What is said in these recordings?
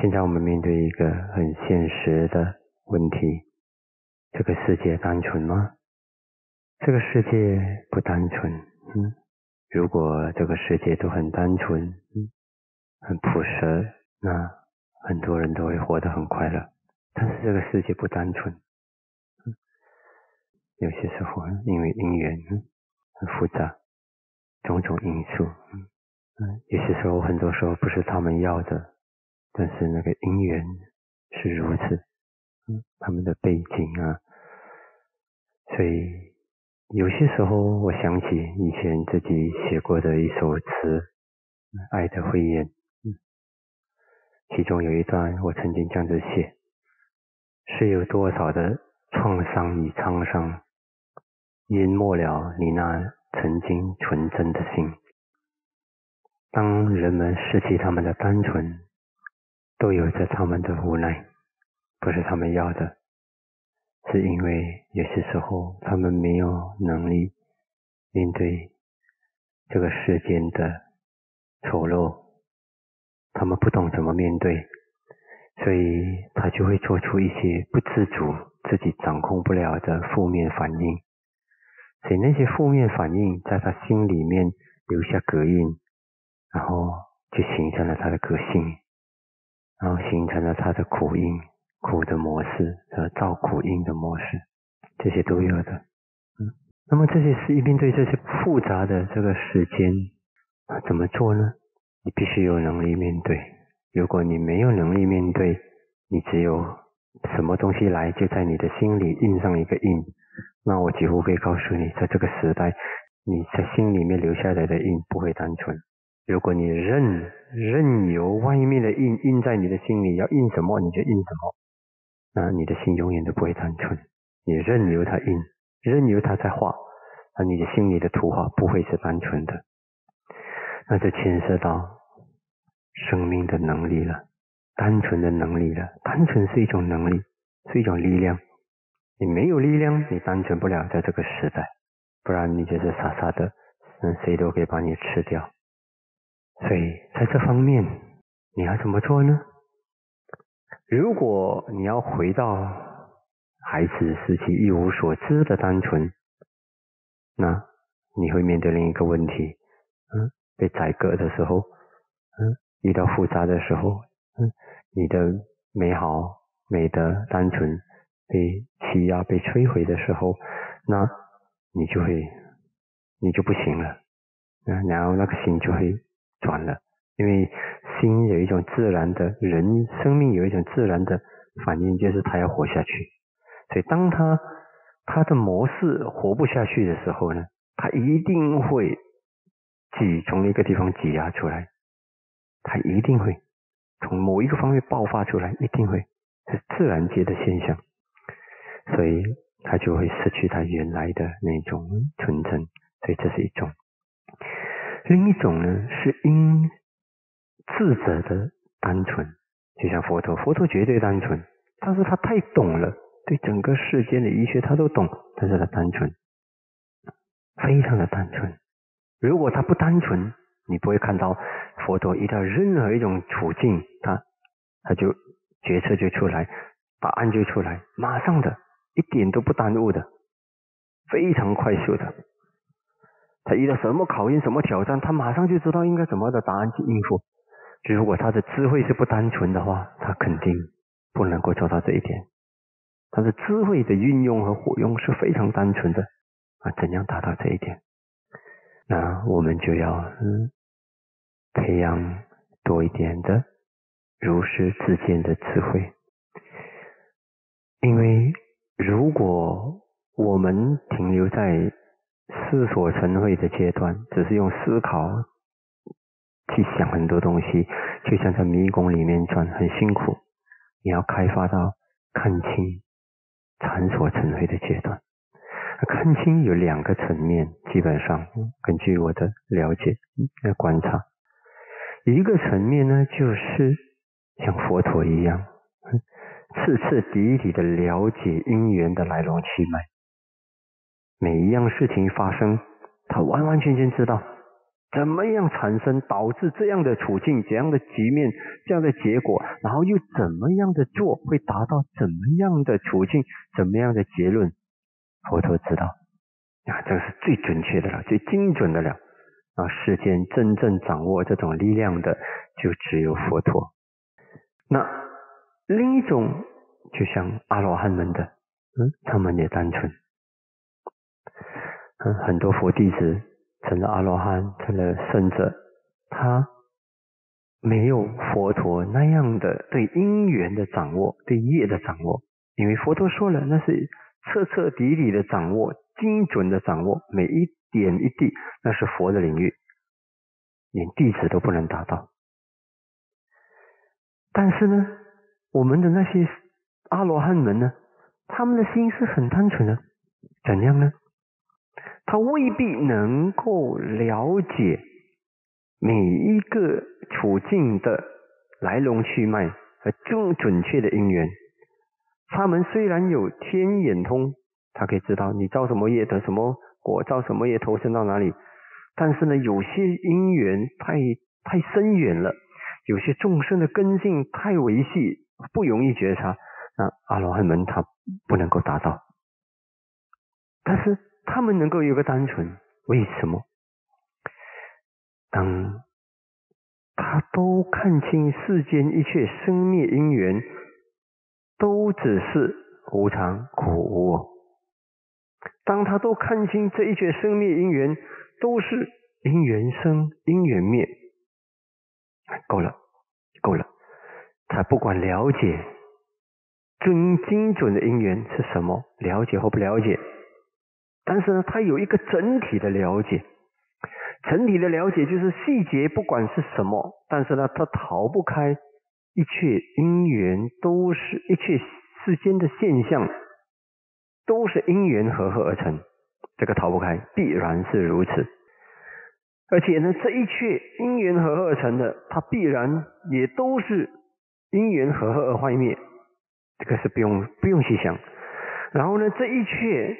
现在我们面对一个很现实的问题：这个世界单纯吗？这个世界不单纯。嗯，如果这个世界都很单纯，嗯，很朴实，那很多人都会活得很快乐。但是这个世界不单纯。嗯，有些时候因为因缘很复杂，种种因素。嗯嗯，有些时候很多时候不是他们要的。但是那个因缘是如此，嗯，他们的背景啊，所以有些时候我想起以前自己写过的一首词《爱的慧眼》，其中有一段我曾经这样子写：是有多少的创伤与沧桑，淹没了你那曾经纯真的心？当人们失去他们的单纯。都有着他们的无奈，不是他们要的，是因为有些时候他们没有能力面对这个世间的丑陋，他们不懂怎么面对，所以他就会做出一些不自主、自己掌控不了的负面反应，所以那些负面反应在他心里面留下隔印，然后就形成了他的个性。然后形成了他的苦因、苦的模式和造苦因的模式，这些都有的。嗯，那么这些是一面对这些复杂的这个时间，怎么做呢？你必须有能力面对。如果你没有能力面对，你只有什么东西来就在你的心里印上一个印，那我几乎可以告诉你，在这个时代，你在心里面留下来的印不会单纯。如果你任任由外面的印印在你的心里，要印什么你就印什么，那你的心永远都不会单纯。你任由它印，任由它在画，那你的心里的图画不会是单纯的。那就牵涉到生命的能力了，单纯的能力了。单纯是一种能力，是一种力量。你没有力量，你单纯不了在这个时代，不然你就是傻傻的，嗯，谁都可以把你吃掉。所以，在这方面，你要怎么做呢？如果你要回到孩子时期一无所知的单纯，那你会面对另一个问题：嗯，被宰割的时候，嗯，遇到复杂的时候，嗯，你的美好、美的单纯被欺压、被摧毁的时候，那你就会，你就不行了，嗯，然后那个心就会。转了，因为心有一种自然的，人生命有一种自然的反应，就是他要活下去。所以当他他的模式活不下去的时候呢，他一定会挤从一个地方挤压出来，他一定会从某一个方面爆发出来，一定会是自然界的现象。所以他就会失去他原来的那种纯真，所以这是一种。另一种呢，是因智者的单纯，就像佛陀，佛陀绝对单纯，但是他太懂了，对整个世间的医学他都懂，但是他单纯，非常的单纯。如果他不单纯，你不会看到佛陀遇到任何一种处境，他他就决策就出来，答案就出来，马上的，一点都不耽误的，非常快速的。他遇到什么考验、什么挑战，他马上就知道应该怎么的答案去应付。如果他的智慧是不单纯的话，他肯定不能够做到这一点。他的智慧的运用和活用是非常单纯的啊，怎样达到这一点？那我们就要嗯培养多一点的如实自见的智慧，因为如果我们停留在思所成慧的阶段，只是用思考去想很多东西，就像在迷宫里面转，很辛苦。你要开发到看清禅所成慧的阶段。看清有两个层面，基本上根据我的了解来观察，一个层面呢，就是像佛陀一样，彻彻底底的了解因缘的来龙去脉。每一样事情发生，他完完全全知道，怎么样产生导致这样的处境、这样的局面、这样的结果，然后又怎么样的做会达到怎么样的处境、怎么样的结论？佛陀知道啊，这是最准确的了，最精准的了。啊，世间真正掌握这种力量的，就只有佛陀。那另一种，就像阿罗汉们的，嗯，他们也单纯。很，很多佛弟子。成了阿罗汉，成了圣者，他没有佛陀那样的对因缘的掌握，对业的掌握。因为佛陀说了，那是彻彻底底的掌握，精准的掌握，每一点一滴，那是佛的领域，连弟子都不能达到。但是呢，我们的那些阿罗汉们呢，他们的心是很单纯的，怎样呢？他未必能够了解每一个处境的来龙去脉和更准确的因缘。他们虽然有天眼通，他可以知道你造什么业得什么果，造什么业投生到哪里。但是呢，有些因缘太太深远了，有些众生的根性太维系，不容易觉察。那阿罗汉们他不能够达到，但是。他们能够有个单纯，为什么？当他都看清世间一切生灭因缘，都只是无常苦无。当他都看清这一切生灭因缘都是因缘生因缘灭，够了，够了。他不管了解真精准的因缘是什么，了解或不了解。但是呢，他有一个整体的了解，整体的了解就是细节不管是什么，但是呢，他逃不开一切因缘，都是一切世间的现象，都是因缘合合而成，这个逃不开，必然是如此。而且呢，这一切因缘合合而成的，它必然也都是因缘合合而坏灭，这个是不用不用去想。然后呢，这一切。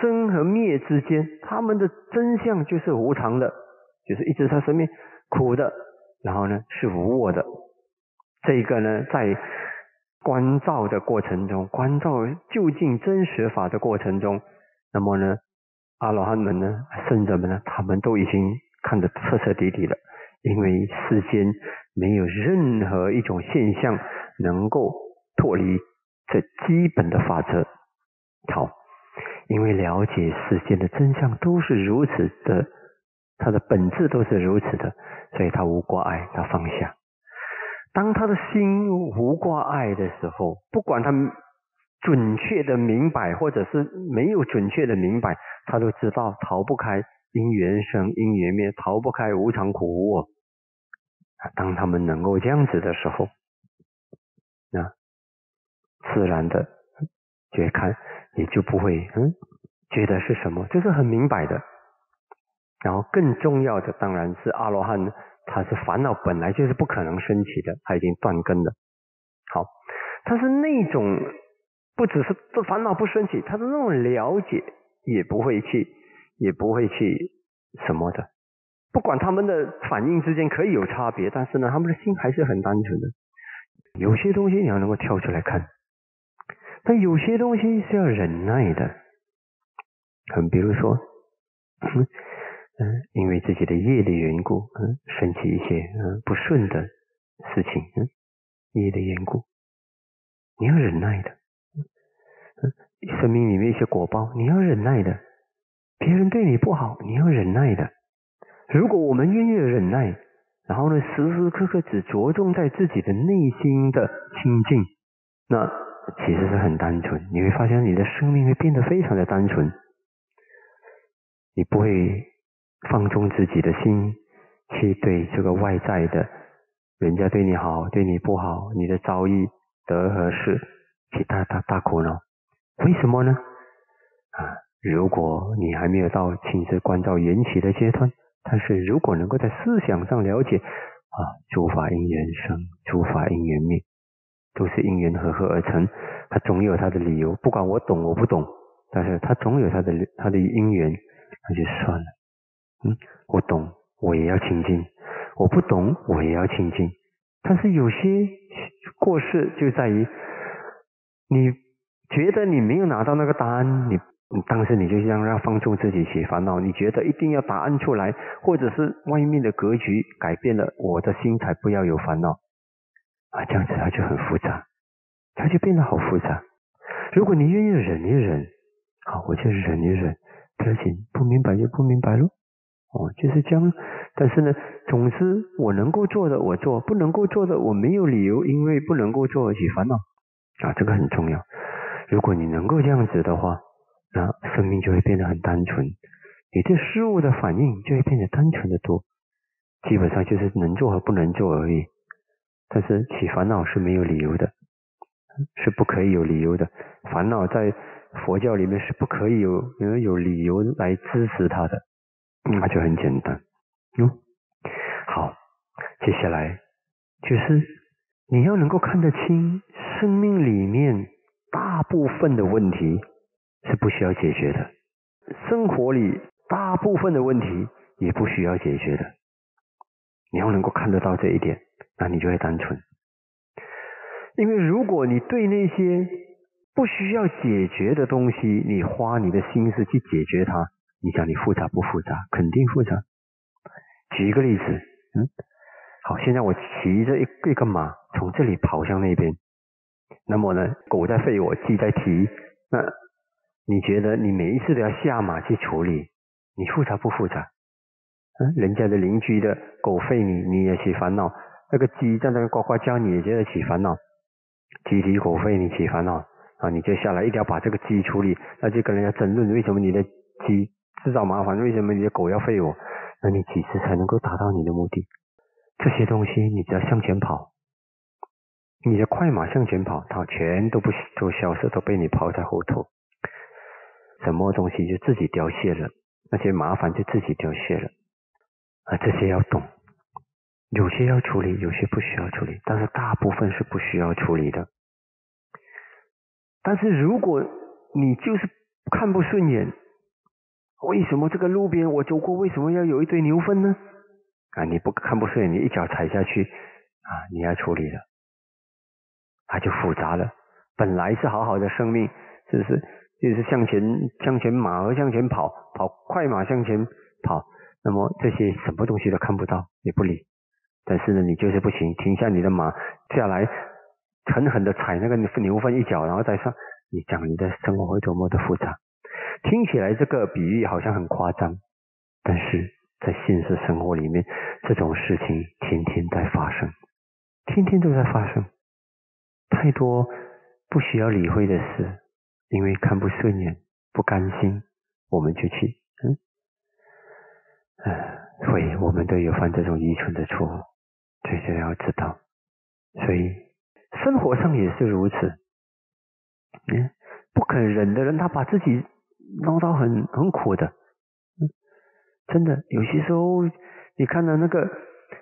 生和灭之间，他们的真相就是无常的，就是一直在生命苦的，然后呢是无我的。这个呢，在关照的过程中，关照究竟真实法的过程中，那么呢，阿罗汉们呢，圣者们呢，他们都已经看得彻彻底底了，因为世间没有任何一种现象能够脱离这基本的法则。好。因为了解世间的真相都是如此的，它的本质都是如此的，所以他无挂碍，他放下。当他的心无挂碍的时候，不管他准确的明白，或者是没有准确的明白，他都知道逃不开因缘生因缘灭，逃不开无常苦无我。当他们能够这样子的时候，那自然的就会看。也就不会嗯觉得是什么，这是很明白的。然后更重要的当然是阿罗汉，他是烦恼本来就是不可能升起的，他已经断根了。好，他是那种不只是烦恼不升起，他的那种了解也不会去，也不会去什么的。不管他们的反应之间可以有差别，但是呢，他们的心还是很单纯的。有些东西你要能够跳出来看。但有些东西是要忍耐的，嗯，比如说，嗯，因为自己的业的缘故，嗯，升起一些嗯不顺的事情，嗯，业的缘故，你要忍耐的，嗯，生命里面一些果报，你要忍耐的，别人对你不好，你要忍耐的。如果我们愿意忍耐，然后呢，时时刻刻只着重在自己的内心的清净，那。其实是很单纯，你会发现你的生命会变得非常的单纯，你不会放纵自己的心去对这个外在的，人家对你好，对你不好，你的遭遇得和失去大大大苦恼。为什么呢？啊，如果你还没有到亲自关照缘起的阶段，但是如果能够在思想上了解啊，诸法因缘生，诸法因缘灭。都是因缘合合而成，他总有他的理由。不管我懂我不懂，但是他总有他的他的因缘，那就算了。嗯，我懂，我也要清净；我不懂，我也要清净。但是有些过失就在于，你觉得你没有拿到那个答案，你当时你就让让放纵自己起烦恼。你觉得一定要答案出来，或者是外面的格局改变了，我的心才不要有烦恼啊！这样子它就很复杂，它就变得好复杂。如果你愿意忍一忍，好，我就忍一忍，不要紧，不明白就不明白喽。哦，就是这样。但是呢，总之我能够做的我做，不能够做的我没有理由因为不能够做而起烦恼啊，这个很重要。如果你能够这样子的话，那生命就会变得很单纯，你对事物的反应就会变得单纯的多。基本上就是能做和不能做而已。但是起烦恼是没有理由的，是不可以有理由的。烦恼在佛教里面是不可以有有有理由来支持它的。那就很简单，嗯，好，接下来就是你要能够看得清生命里面大部分的问题是不需要解决的，生活里大部分的问题也不需要解决的。你要能够看得到这一点，那你就会单纯。因为如果你对那些不需要解决的东西，你花你的心思去解决它。你想你复杂不复杂？肯定复杂。举一个例子，嗯，好，现在我骑着一一个马从这里跑向那边，那么呢，狗在吠我，鸡在啼，那你觉得你每一次都要下马去处理，你复杂不复杂？嗯，人家的邻居的狗吠你，你也去烦恼；那个鸡在那边呱呱叫，你也觉得起烦恼。鸡啼狗吠，你起烦恼啊，你就下来一定要把这个鸡处理，那就跟人家争论为什么你的鸡。制造麻烦，为什么你的狗要吠我？那你几次才能够达到你的目的？这些东西你只要向前跑，你的快马向前跑，它全都不都消失，都被你抛在后头。什么东西就自己凋谢了，那些麻烦就自己凋谢了。啊，这些要懂，有些要处理，有些不需要处理，但是大部分是不需要处理的。但是如果你就是看不顺眼。为什么这个路边我走过，为什么要有一堆牛粪呢？啊，你不看不顺眼，你一脚踩下去啊，你要处理了，它就复杂了。本来是好好的生命，是不是？就是向前向前马儿向前跑，跑快马向前跑，那么这些什么东西都看不到，也不理。但是呢，你就是不行，停下你的马下来，狠狠的踩那个牛粪一脚，然后再上，你讲你的生活会多么的复杂。听起来这个比喻好像很夸张，但是在现实生活里面，这种事情天天在发生，天天都在发生。太多不需要理会的事，因为看不顺眼、不甘心，我们就去，嗯，呃，会我们都有犯这种愚蠢的错误，这些要知道。所以生活上也是如此，嗯，不肯忍的人，他把自己。闹到很很苦的，嗯真的有些时候，你看到那个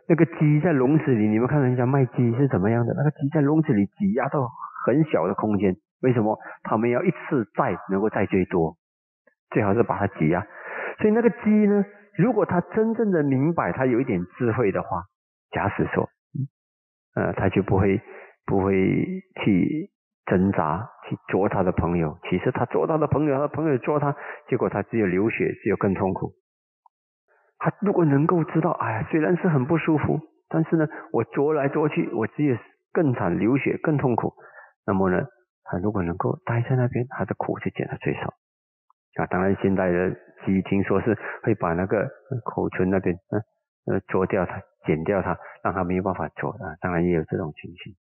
那个鸡在笼子里，你们看人家卖鸡是怎么样的？那个鸡在笼子里挤压到很小的空间，为什么？他们要一次再能够再最多，最好是把它挤压。所以那个鸡呢，如果他真正的明白，他有一点智慧的话，假使说，呃，他就不会不会去。挣扎去捉他的朋友，其实他捉他的朋友，他的朋友捉他，结果他只有流血，只有更痛苦。他如果能够知道，哎呀，虽然是很不舒服，但是呢，我捉来捉去，我只有更惨，流血更痛苦。那么呢，他如果能够待在那边，他的苦就减得最少。啊，当然现在的鸡听说是会把那个口唇那边，嗯呃，捉掉它，剪掉它，让它没有办法捉啊。当然也有这种情形，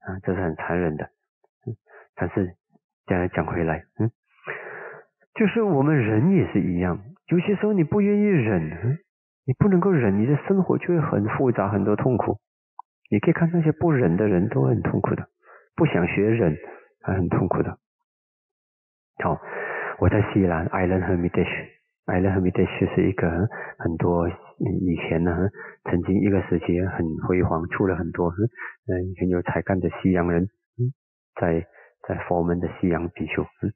啊，这是很残忍的。但是，再来讲回来，嗯，就是我们人也是一样，有些时候你不愿意忍，你不能够忍，你的生活就会很复杂，很多痛苦。你可以看那些不忍的人都很痛苦的，不想学忍还很痛苦的。好，我在西兰，Island Hermitage，Island Hermitage 是一个很多以前呢，曾经一个时期很辉煌，出了很多嗯很有才干的西洋人，在。在佛门的西洋比丘，嗯，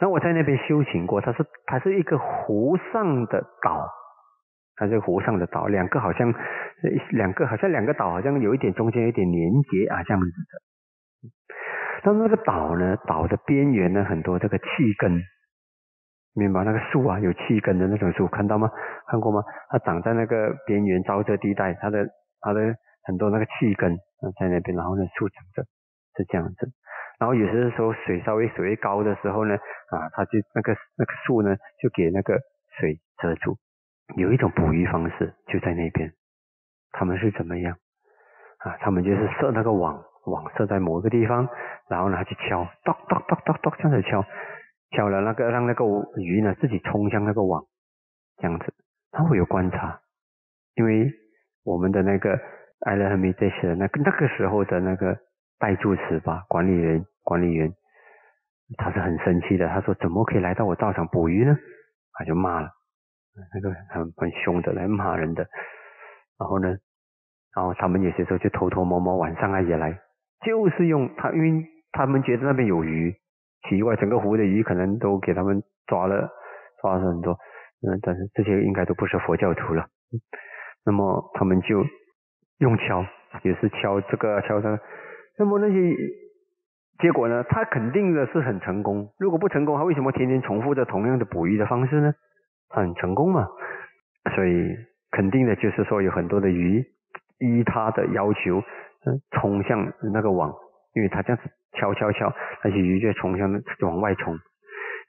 那我在那边修行过，它是它是一个湖上的岛，它是湖上的岛，两个好像两个好像两个岛好像有一点中间有点连接啊这样子的。但是那个岛呢，岛的边缘呢很多这个气根，明白那个树啊有气根的那种树，看到吗？看过吗？它长在那个边缘沼泽地带，它的它的很多那个气根在那边，然后呢树长着是这样子。然后有些时候水稍微水位高的时候呢，啊，它就那个那个树呢就给那个水遮住。有一种捕鱼方式就在那边，他们是怎么样啊？他们就是设那个网，网设在某个地方，然后呢去敲，咚咚咚咚咚这样子敲，敲了那个让那个鱼呢自己冲向那个网，这样子。他会有观察，因为我们的那个艾勒和米这些那个那个时候的那个代住持吧，管理员管理员，他是很生气的，他说怎么可以来到我道场捕鱼呢？他就骂了。那个很很凶的来骂人的，然后呢，然后他们有些时候就偷偷摸摸晚上啊也来，就是用他，因为他们觉得那边有鱼，奇怪，整个湖的鱼可能都给他们抓了，抓了很多，嗯，但是这些应该都不是佛教徒了，那么他们就用敲，也是敲这个敲那个，那么那些结果呢，他肯定的是很成功，如果不成功，他为什么天天重复着同样的捕鱼的方式呢？很成功嘛，所以肯定的就是说有很多的鱼依他的要求，嗯，冲向那个网，因为他这样子敲敲敲，那些鱼就冲向往外冲。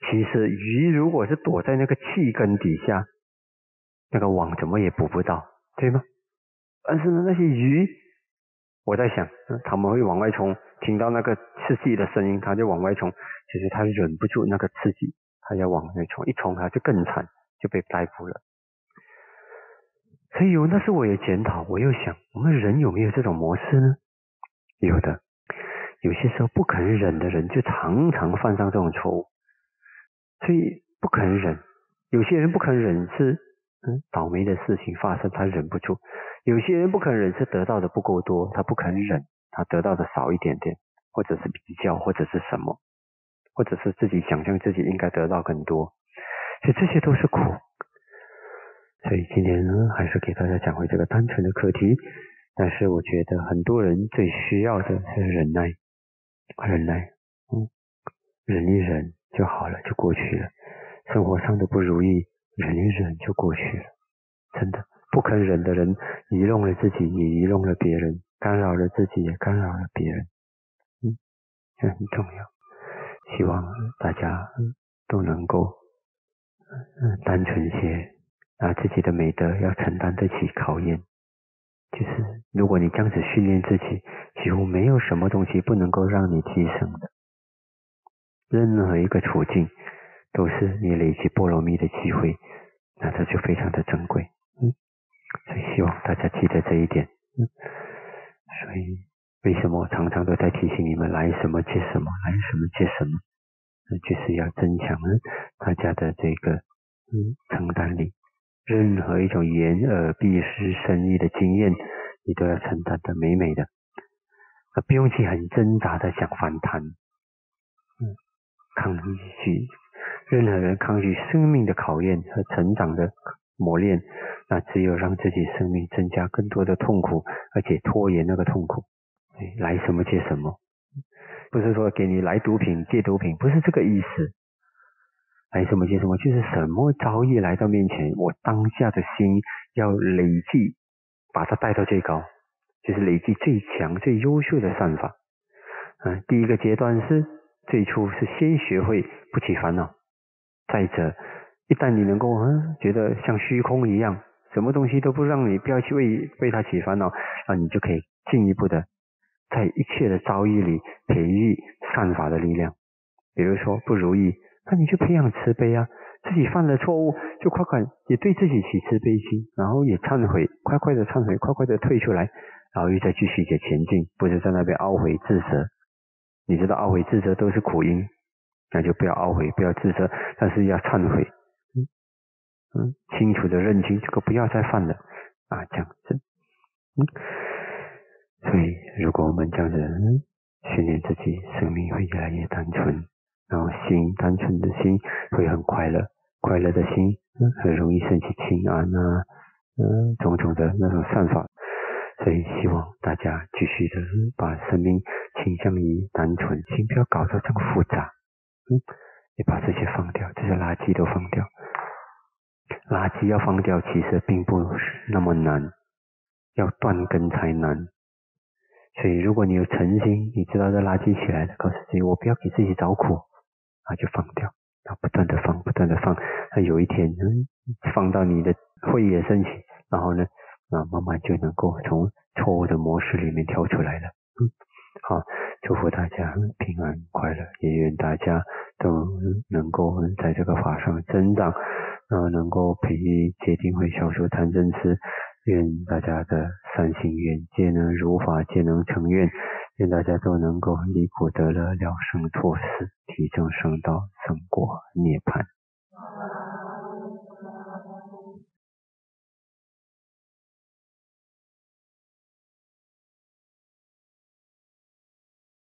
其实鱼如果是躲在那个气根底下，那个网怎么也捕不到，对吗？但是呢，那些鱼，我在想，他们会往外冲，听到那个刺激的声音，他就往外冲。其实他忍不住那个刺激，他要往外冲，一冲他就更惨。就被逮捕了，所以有那时我也检讨，我又想，我们人有没有这种模式呢？有的，有些时候不肯忍的人，就常常犯上这种错误。所以不肯忍，有些人不肯忍是嗯倒霉的事情发生，他忍不住；有些人不肯忍是得到的不够多，他不肯忍，他得到的少一点点，或者是比较，或者是什么，或者是自己想象自己应该得到更多。所以这些都是苦，所以今天呢，还是给大家讲回这个单纯的课题。但是我觉得很多人最需要的是忍耐，忍耐，嗯，忍一忍就好了，就过去了。生活上的不如意，忍一忍就过去了。真的，不肯忍的人，愚弄了自己，也愚弄了别人，干扰了自己，也干扰了别人。嗯，这很重要。希望大家都能够。嗯，单纯些，啊，自己的美德要承担得起考验。就是如果你这样子训练自己，几乎没有什么东西不能够让你提升的。任何一个处境都是你累积波罗蜜的机会，那这就非常的珍贵。嗯，所以希望大家记得这一点。嗯，所以为什么我常常都在提醒你们来什么接什么，来什么接什么？那就是要增强大家的这个嗯承担力。任何一种言耳必失生意的经验，你都要承担的美美的，而不用去很挣扎的想反弹，嗯，抗拒任何人抗拒生命的考验和成长的磨练，那只有让自己生命增加更多的痛苦，而且拖延那个痛苦。来什么接什么。不是说给你来毒品戒毒品，不是这个意思。来什么些什么，就是什么遭遇来到面前，我当下的心要累计，把它带到最高，就是累计最强、最优秀的善法。嗯，第一个阶段是最初是先学会不起烦恼。再者，一旦你能够嗯觉得像虚空一样，什么？东西都不让你不要去为为它起烦恼，那你就可以进一步的。在一切的遭遇里培育善法的力量，比如说不如意，那你就培养慈悲啊。自己犯了错误，就快快也对自己起慈悲心，然后也忏悔，快快的忏悔，快快的退出来，然后又再继续的前进，不是在那边懊悔自责。你知道懊悔自责都是苦因，那就不要懊悔，不要自责，但是要忏悔，嗯嗯，清楚的认清这个不要再犯了啊，这样子，嗯。所以，如果我们这样子训练自己，生命会越来越单纯，然后心单纯的心会很快乐，快乐的心很容易升起清安啊，嗯，种种的那种算法。所以希望大家继续的把生命倾向于单纯，先不要搞得这么复杂。嗯，你把这些放掉，这些垃圾都放掉。垃圾要放掉，其实并不那么难，要断根才难。所以，如果你有诚心，你知道这垃圾起来的，告诉自己，我不要给自己找苦，那就放掉，啊，不断的放，不断的放，那有一天，嗯，放到你的慧眼升起，然后呢，啊，慢慢就能够从错误的模式里面跳出来了。嗯，好，祝福大家平安快乐，也愿大家都能够在这个法上增长，啊，能够培育戒定慧小说谈真师。愿大家的善行愿皆能如法，皆能成愿。愿大家都能够离苦得乐，了生脱死，提升圣道，生果涅槃。